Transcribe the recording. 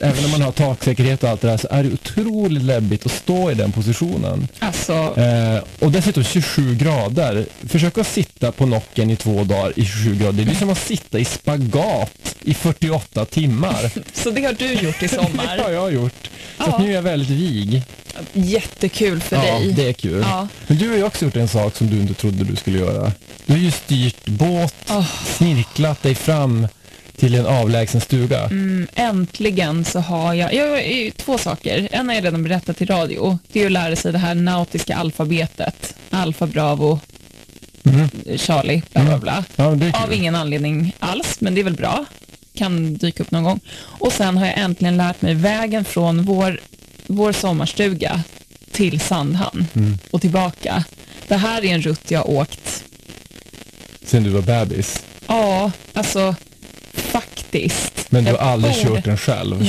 även om man har taksäkerhet och allt det där, så är det otroligt läbbigt att stå i den positionen. Alltså, Eh, och dessutom 27 grader. Försök att sitta på nocken i två dagar i 27 grader. Det är som att sitta i spagat i 48 timmar. så det har du gjort i Det har sommar. jag gjort. Så Ja. nu är jag väldigt vig. Jättekul för ja, dig. det är kul. Ja. Men du har ju också gjort en sak som du inte trodde du skulle göra. Du har ju styrt båt, Åh. snirklat dig fram till en avlägsen stuga. Mm, äntligen så har jag, jag två saker. En har jag redan berättat i radio. Det är att lära sig det här nautiska alfabetet. Alfa, Bravo, Mm. Charlie, bla bla bla. Ja, det är Av ingen anledning alls, men det är väl bra. Kan dyka upp någon gång. Och sen har jag äntligen lärt mig vägen från vår, vår sommarstuga till Sandhamn Mm. och tillbaka. Det här är en rutt jag har åkt, Sen du var bebis. ja, alltså faktiskt. Men du har aldrig borde- kört den själv.